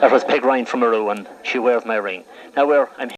That was Peg Ryan from Maroon. She wears my ring. Now we're I'm